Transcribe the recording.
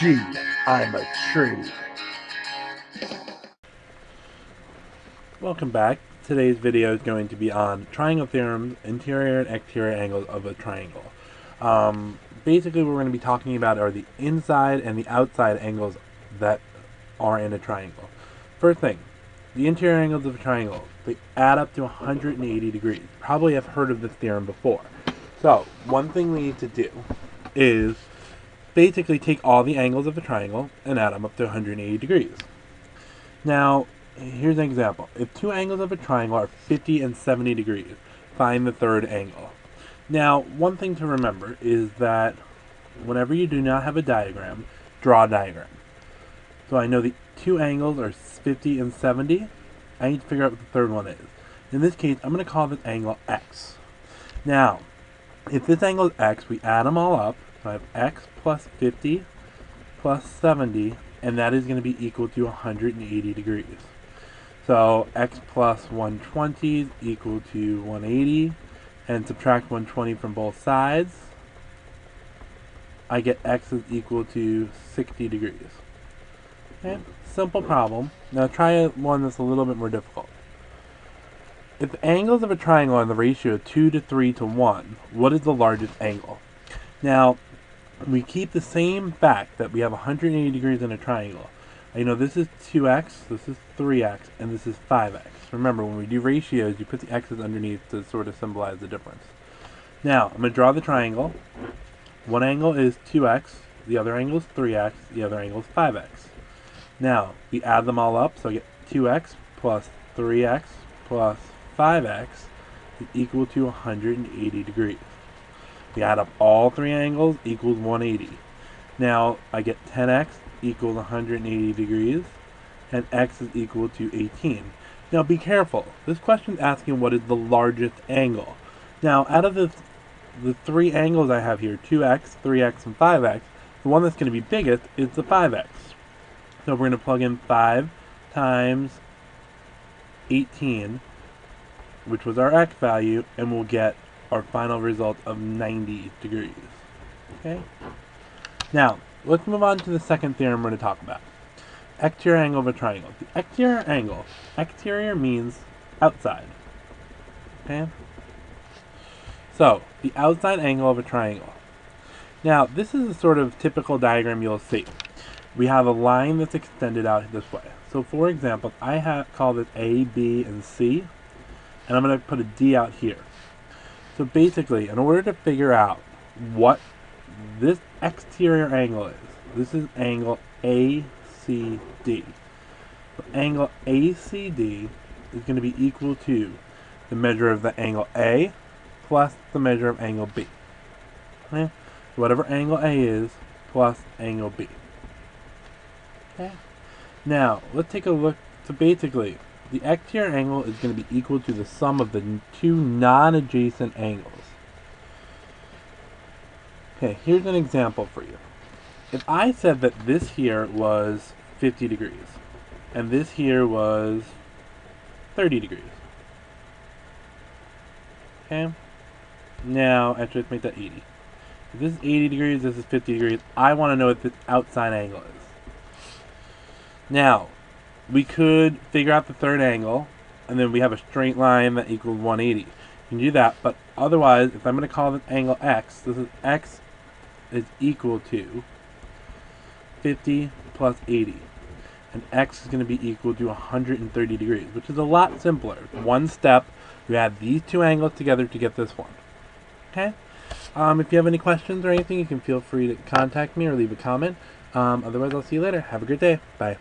Gee, I'm a tree. Welcome back. Today's video is going to be on triangle theorems, interior and exterior angles of a triangle. Um, basically what we're going to be talking about are the inside and the outside angles that are in a triangle. First thing, the interior angles of a triangle, they add up to 180 degrees. Probably have heard of this theorem before. So, one thing we need to do is basically take all the angles of a triangle and add them up to 180 degrees. Now, here's an example. If two angles of a triangle are 50 and 70 degrees, find the third angle. Now, one thing to remember is that whenever you do not have a diagram, draw a diagram. So I know the two angles are 50 and 70. I need to figure out what the third one is. In this case, I'm going to call this angle x. Now, if this angle is x, we add them all up. So I have x plus 50 plus 70, and that is going to be equal to 180 degrees. So x plus 120 is equal to 180, and subtract 120 from both sides. I get x is equal to 60 degrees. Okay, simple problem. Now try one that's a little bit more difficult. If the angles of a triangle are in the ratio of 2 to 3 to 1, what is the largest angle? Now, we keep the same fact that we have 180 degrees in a triangle. You know, this is 2x, this is 3x, and this is 5x. Remember, when we do ratios, you put the x's underneath to sort of symbolize the difference. Now, I'm going to draw the triangle. One angle is 2x, the other angle is 3x, the other angle is 5x. Now, we add them all up, so I get 2x plus 3x plus 5x is equal to 180 degrees. We add up all three angles equals 180. Now, I get 10x equals 180 degrees, and x is equal to 18. Now, be careful. This question is asking what is the largest angle. Now, out of the, the three angles I have here, 2x, 3x, and 5x, the one that's going to be biggest is the 5x. So we're going to plug in 5 times 18, which was our x value, and we'll get our final result of 90 degrees. Okay? Now, let's move on to the second theorem we're going to talk about. Exterior angle of a triangle. The exterior angle, exterior means outside. Okay? So, the outside angle of a triangle. Now, this is a sort of typical diagram you'll see. We have a line that's extended out this way. So, for example, I have call this A, B, and C, and I'm going to put a D out here. So basically, in order to figure out what this exterior angle is, this is angle ACD. So angle ACD is going to be equal to the measure of the angle A plus the measure of angle B. Okay? So whatever angle A is plus angle B. Okay? Now, let's take a look. So basically, the exterior angle is going to be equal to the sum of the two non-adjacent angles. Okay, here's an example for you. If I said that this here was 50 degrees, and this here was 30 degrees. Okay? Now, actually, let's make that 80. If this is 80 degrees, this is 50 degrees. I want to know what the outside angle is. Now, we could figure out the third angle, and then we have a straight line that equals 180. You can do that, but otherwise, if I'm going to call this angle x, this is x is equal to 50 plus 80. And x is going to be equal to 130 degrees, which is a lot simpler. One step, you add these two angles together to get this one. Okay? Um, if you have any questions or anything, you can feel free to contact me or leave a comment. Um, otherwise, I'll see you later. Have a great day. Bye.